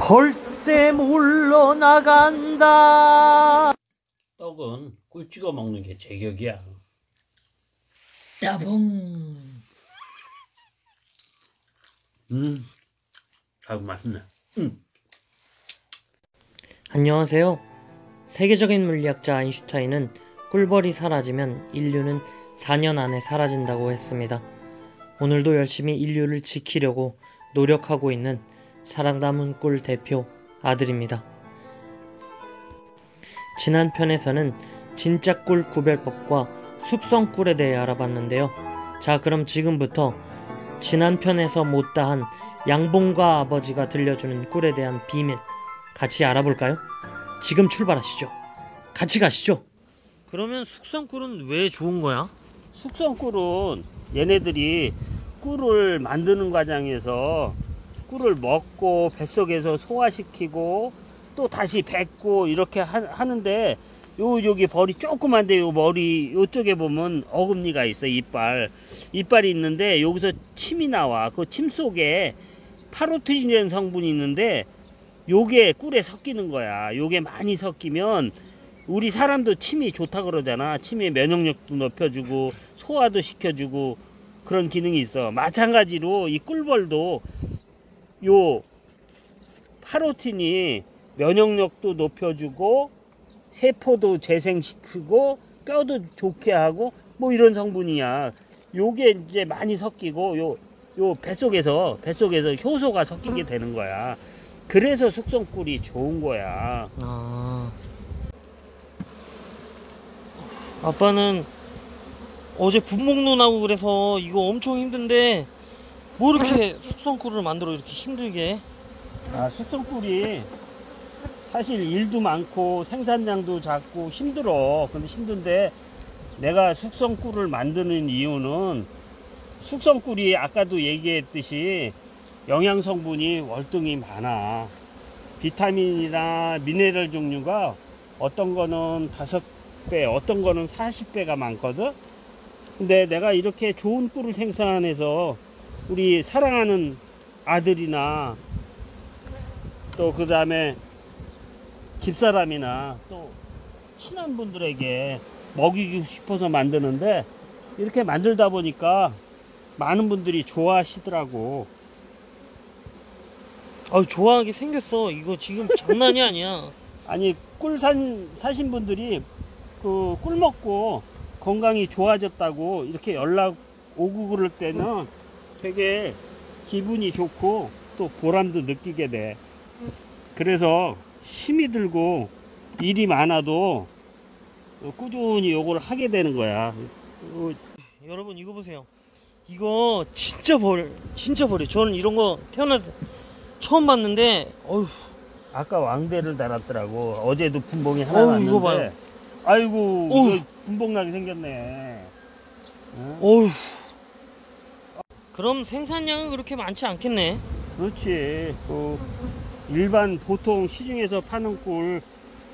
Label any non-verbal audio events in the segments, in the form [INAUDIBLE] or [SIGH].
벌떼 물러나간다. 떡은 꿀 찍어 먹는 게 제격이야. 따봉. 음, 아주 맛있네. 음. 안녕하세요. 세계적인 물리학자 아인슈타인은 꿀벌이 사라지면 인류는 4년 안에 사라진다고 했습니다. 오늘도 열심히 인류를 지키려고 노력하고 있는 사랑 담은 꿀 대표 아들입니다. 지난 편에서는 진짜 꿀 구별법과 숙성 꿀에 대해 알아봤는데요. 자, 그럼 지금부터 지난 편에서 못다한 양봉과 아버지가 들려주는 꿀에 대한 비밀 같이 알아볼까요? 지금 출발하시죠. 같이 가시죠. 그러면 숙성 꿀은 왜 좋은 거야? 숙성 꿀은 얘네들이 꿀을 만드는 과정에서 꿀을 먹고 뱃속에서 소화시키고 또 다시 뱉고 이렇게 하, 하는데 요 여기 벌이 조그만데 요 머리 요쪽에 보면 어금니가 있어 이빨. 이빨이 있는데 여기서 침이 나와. 그 침 속에 파로트린이라는 성분이 있는데 요게 꿀에 섞이는 거야. 요게 많이 섞이면 우리 사람도 침이 좋다 그러잖아. 침의 면역력도 높여주고 소화도 시켜주고 그런 기능이 있어. 마찬가지로 이 꿀벌도 요 파로틴이 면역력도 높여주고 세포도 재생시키고 뼈도 좋게 하고 뭐 이런 성분이야. 요게 이제 많이 섞이고 요 요 뱃속에서 뱃속에서 효소가 섞이게 되는 거야. 그래서 숙성꿀이 좋은 거야. 아. 아빠는 어제 분목로 나고 그래서 이거 엄청 힘든데 뭐 이렇게 숙성꿀을 만들어 이렇게 힘들게? 아, 숙성꿀이 사실 일도 많고 생산량도 작고 힘들어. 근데 힘든데 내가 숙성꿀을 만드는 이유는 숙성꿀이 아까도 얘기했듯이 영양 성분이 월등히 많아. 비타민이나 미네랄 종류가 어떤 거는 다섯 배, 어떤 거는 40배가 많거든. 근데 내가 이렇게 좋은 꿀을 생산해서 우리 사랑하는 아들이나 또 그 다음에 집사람이나 또 친한 분들에게 먹이고 싶어서 만드는데 이렇게 만들다 보니까 많은 분들이 좋아하시더라고. 아 좋아하게 생겼어. 이거 지금 장난이 아니야. [LAUGHS] 아니 꿀 산 사신 분들이 그 꿀 먹고 건강이 좋아졌다고 이렇게 연락 오고 그럴 때는 되게 기분이 좋고 또 보람도 느끼게 돼. 그래서 힘이 들고 일이 많아도 꾸준히 요걸 하게 되는 거야. 어, 여러분 이거 보세요. 이거 진짜 벌 진짜 벌이. 저는 이런 거 태어나서 처음 봤는데 어휴 아까 왕대를 달았더라고. 어제도 분봉이 하나 어우, 났는데. 이거 봐요. 아이고. 이거 분봉 나게 생겼네. 응? 어휴. 그럼 생산량은 그렇게 많지 않겠네. 그렇지. 그 일반 보통 시중에서 파는 꿀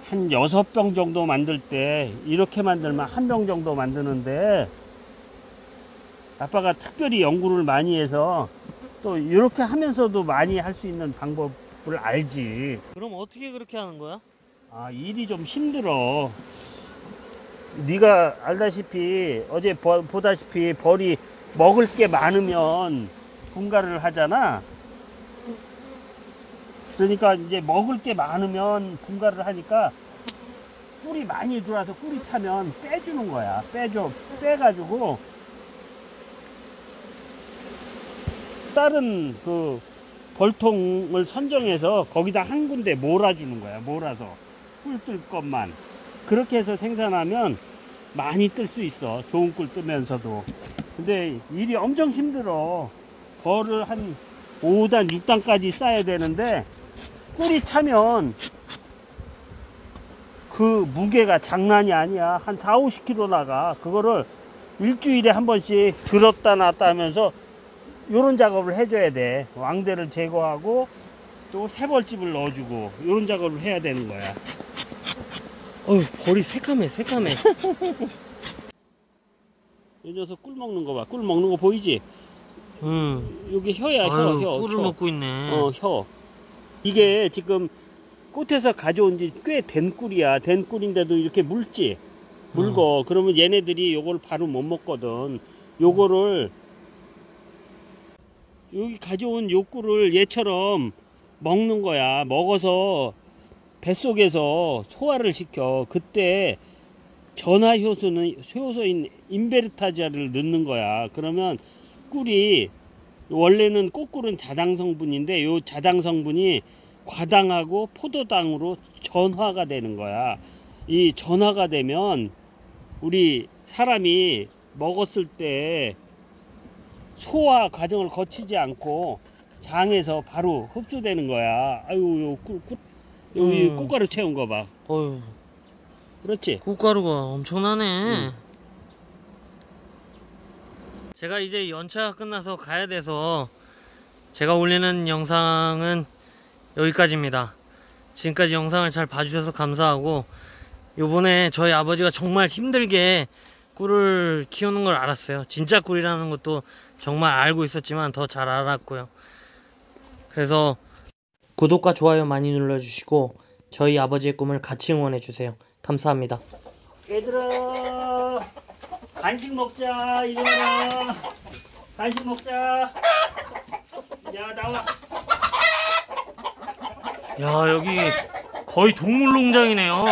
한 여섯 병 정도 만들 때 이렇게 만들면 한 병 정도 만드는데 아빠가 특별히 연구를 많이 해서 또 이렇게 하면서도 많이 할 수 있는 방법을 알지. 그럼 어떻게 그렇게 하는 거야? 아 일이 좀 힘들어. 네가 알다시피 어제 보, 보다시피 벌이 먹을 게 많으면 분갈을 하잖아. 그러니까 이제 먹을 게 많으면 분갈을 하니까 꿀이 많이 들어와서 꿀이 차면 빼주는 거야. 빼줘. 빼가지고 다른 그 벌통을 선정해서 거기다 한 군데 몰아주는 거야. 몰아서 꿀 뜰 것만. 그렇게 해서 생산하면 많이 뜰 수 있어. 좋은 꿀 뜨면서도. 근데 일이 엄청 힘들어. 벌을 한 5단, 6단까지 쌓아야 되는데 꿀이 차면 그 무게가 장난이 아니야. 한 4, 50kg 나가. 그거를 일주일에 한 번씩 들었다 놨다 하면서 요런 작업을 해줘야 돼. 왕대를 제거하고 또 새벌집을 넣어주고 요런 작업을 해야 되는 거야. 어휴 벌이 새까매 새까매. [LAUGHS] 이 녀석 꿀 먹는 거 봐. 꿀 먹는 거 보이지? 음. 여기 혀야, 혀, 아유, 혀. 꿀을 혀. 먹고 있네. 어, 혀. 이게 지금 꽃에서 가져온 지 꽤 된 꿀이야. 된 꿀인데도 이렇게 물지. 물고 그러면 얘네들이 요걸 바로 못 먹거든. 요거를 여기 가져온 요 꿀을 얘처럼 먹는 거야. 먹어서 뱃속에서 소화를 시켜. 그때 전화 효소는 효소인 인베르타자를 넣는 거야. 그러면 꿀이 원래는 꽃꿀은 자당 성분인데 요 자당 성분이 과당하고 포도당으로 전화가 되는 거야. 이 전화가 되면 우리 사람이 먹었을 때 소화 과정을 거치지 않고 장에서 바로 흡수되는 거야. 아유, 요 꿀, 꿀, 여기 음. 꽃가루 채운 거 봐. 어휴, 그렇지? 꽃가루가 엄청나네. 응. 제가 이제 연차가 끝나서 가야 돼서 제가 올리는 영상은 여기까지입니다. 지금까지 영상을 잘 봐주셔서 감사하고 요번에 저희 아버지가 정말 힘들게 꿀을 키우는 걸 알았어요. 진짜 꿀이라는 것도 정말 알고 있었지만 더 잘 알았고요. 그래서 구독과 좋아요 많이 눌러주시고 저희 아버지의 꿈을 같이 응원해주세요. 감사합니다. 얘들아 간식 먹자 이리와라 간식 먹자 야 나와 야 여기 거의 동물농장이네요.